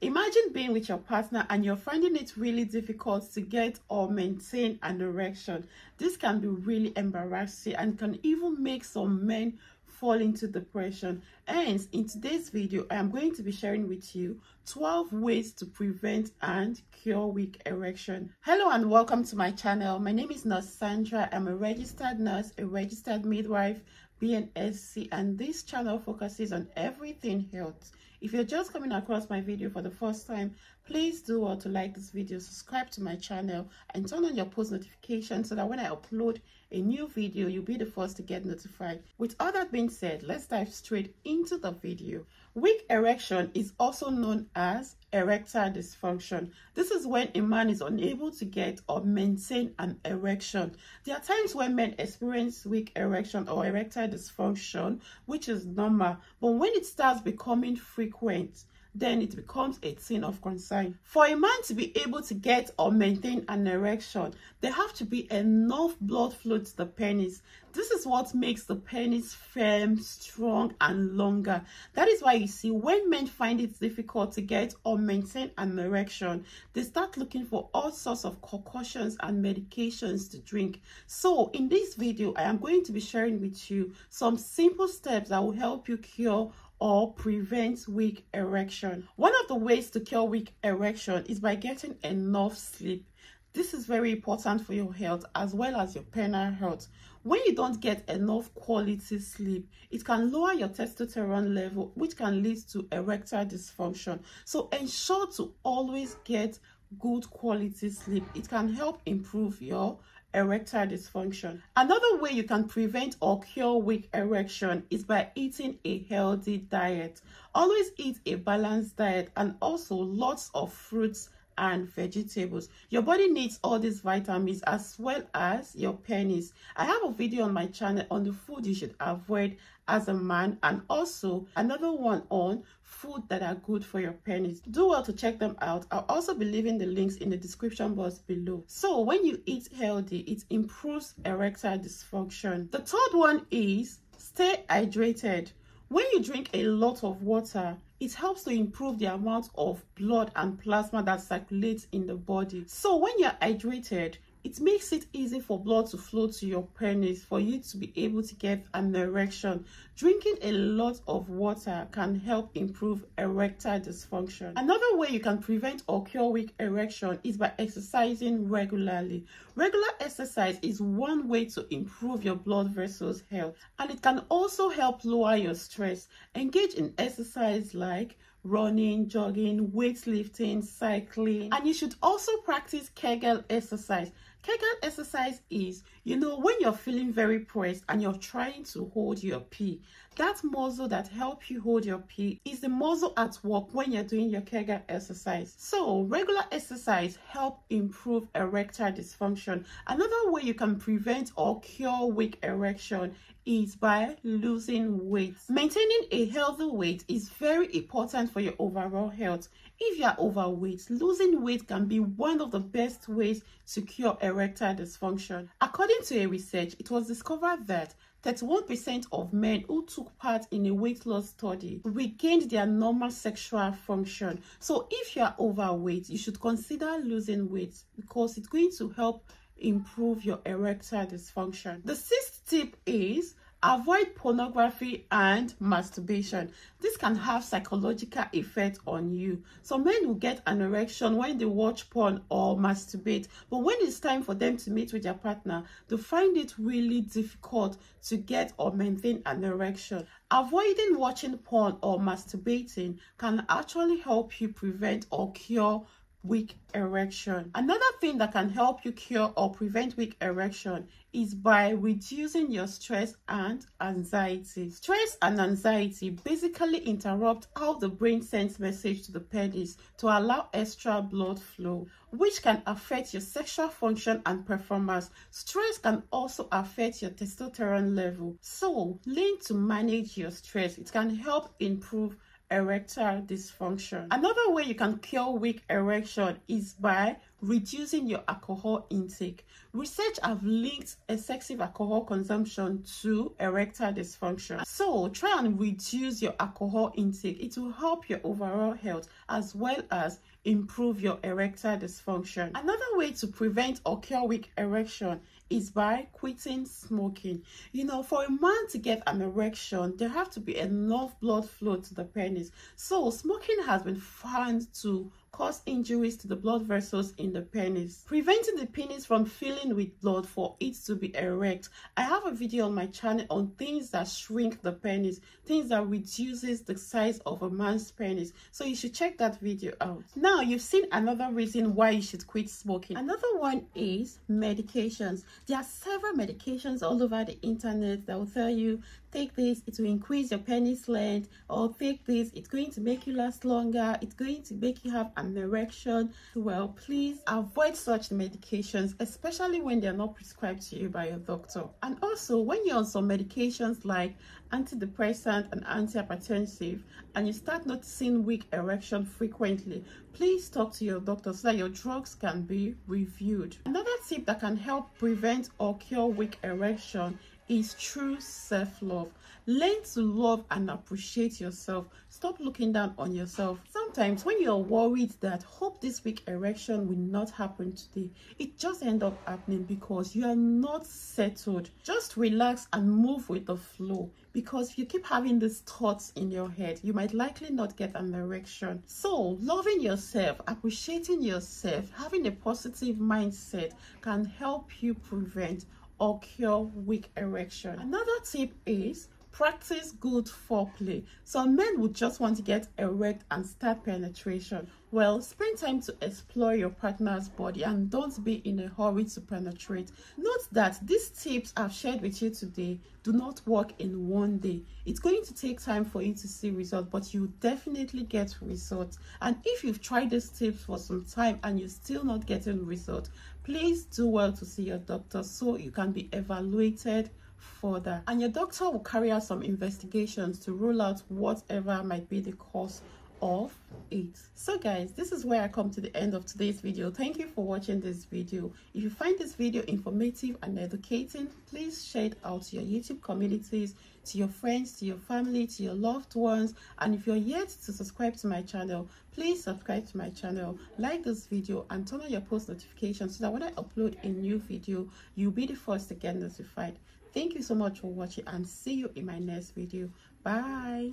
Imagine being with your partner and you're finding it really difficult to get or maintain an erection. This can be really embarrassing and can even make some men fall into depression. Hence, in today's video, I am going to be sharing with you 12 ways to prevent and cure weak erection. Hello and welcome to my channel. My name is Nurse Sandra. I'm a registered nurse, a registered midwife, BNSC, and this channel focuses on everything health if you're just coming across my video for the first time, please do to like this video, subscribe to my channel, and turn on your post notifications so that when I upload a new video, you'll be the first to get notified. With all that being said, let's dive straight into the video. Weak erection is also known as erectile dysfunction. This is when a man is unable to get or maintain an erection. There are times when men experience weak erection or erectile dysfunction, which is normal, but when it starts becoming frequent, then it becomes a thing of concern. For a man to be able to get or maintain an erection, there have to be enough blood flow to the penis. This is what makes the penis firm, strong, and longer. That is why you see when men find it difficult to get or maintain an erection, they start looking for all sorts of concoctions and medications to drink. So in this video, I am going to be sharing with you some simple steps that will help you cure or prevent weak erection. One of the ways to cure weak erection is by getting enough sleep. This is very important for your health as well as your penile health. When you don't get enough quality sleep, it can lower your testosterone level, which can lead to erectile dysfunction. So ensure to always get good quality sleep. It can help improve your erectile dysfunction. Another way you can prevent or cure weak erection is by eating a healthy diet. Always eat a balanced diet and also lots of fruits and vegetables. Your body needs all these vitamins as well as your penis. I have a video on my channel on the food you should avoid as a man and also another one on food that are good for your penis. Do well to check them out. I'll also be leaving the links in the description box below. So when you eat healthy, it improves erectile dysfunction. The third one is stay hydrated. When you drink a lot of water, it helps to improve the amount of blood and plasma that circulates in the body. So when you're hydrated, it makes it easy for blood to flow to your penis for you to be able to get an erection. Drinking a lot of water can help improve erectile dysfunction. Another way you can prevent or cure weak erection is by exercising regularly. Regular exercise is one way to improve your blood vessels health and it can also help lower your stress. Engage in exercise like running, jogging, weightlifting, cycling, and you should also practice Kegel exercise. Kegel exercise is, you know, when you're feeling very pressed and you're trying to hold your pee, that muscle that helps you hold your pee is the muscle at work when you're doing your Kegel exercise. So regular exercise help improve erectile dysfunction. Another way you can prevent or cure weak erection is by losing weight. Maintaining a healthy weight is very important for your overall health. If you are overweight, losing weight can be one of the best ways to cure erectile dysfunction. According to a research, it was discovered that 31% of men who took part in a weight loss study regained their normal sexual function. So if you are overweight, you should consider losing weight because it's going to help improve your erectile dysfunction. The sixth tip is avoid pornography and masturbation. This can have psychological effect on you. Some men will get an erection when they watch porn or masturbate but when it's time for them to meet with their partner they find it really difficult to get or maintain an erection. Avoiding watching porn or masturbating can actually help you prevent or cure weak erection. Another thing that can help you cure or prevent weak erection is by reducing your stress and anxiety. Stress and anxiety basically interrupt how the brain sends message to the penis to allow extra blood flow, which can affect your sexual function and performance. Stress can also affect your testosterone level. So, learn to manage your stress. It can help improve erectile dysfunction. Another way you can cure weak erection is by reducing your alcohol intake. Research have linked excessive alcohol consumption to erectile dysfunction. So try and reduce your alcohol intake. It will help your overall health as well as improve your erectile dysfunction. Another way to prevent or cure weak erection is by quitting smoking. You know, for a man to get an erection, there have to be enough blood flow to the penis. So, smoking has been found to cause injuries to the blood vessels in the penis, preventing the penis from filling with blood for it to be erect. I have a video on my channel on things that shrink the penis, things that reduces the size of a man's penis. So you should check that video out. Now you've seen another reason why you should quit smoking. Another one is medications. There are several medications all over the internet that will tell you take this, it will increase your penis length, or take this, it's going to make you last longer, it's going to make you have an erection. Well, please avoid such medications, especially when they're not prescribed to you by your doctor. And also, when you're on some medications like antidepressant and antihypertensive, and you start noticing weak erection frequently, please talk to your doctor so that your drugs can be reviewed. Another tip that can help prevent or cure weak erection is true self-love. Learn to love and appreciate yourself. Stop looking down on yourself. Sometimes when you're worried that hope this weak erection will not happen today, it just end up happening because you are not settled. Just relax and move with the flow because if you keep having these thoughts in your head, you might likely not get an erection. So, loving yourself, appreciating yourself, having a positive mindset can help you prevent or cure weak erection. Another tip is practice good foreplay. Some men would just want to get erect and start penetration. Well, spend time to explore your partner's body and don't be in a hurry to penetrate. Note that these tips I've shared with you today do not work in one day. It's going to take time for you to see results, but you definitely get results. And if you've tried these tips for some time and you're still not getting results, please do well to see your doctor so you can be evaluated further. And your doctor will carry out some investigations to rule out whatever might be the cause of it. So guys this is where i come to the end of today's video. Thank you for watching this video. If you find this video informative and educating please share it out to your youtube communities to your friends to your family to your loved ones. And if you're yet to subscribe to my channel please subscribe to my channel like this video and turn on your post notifications so that when i upload a new video you'll be the first to get notified Thank you so much for watching and see you in my next video. Bye.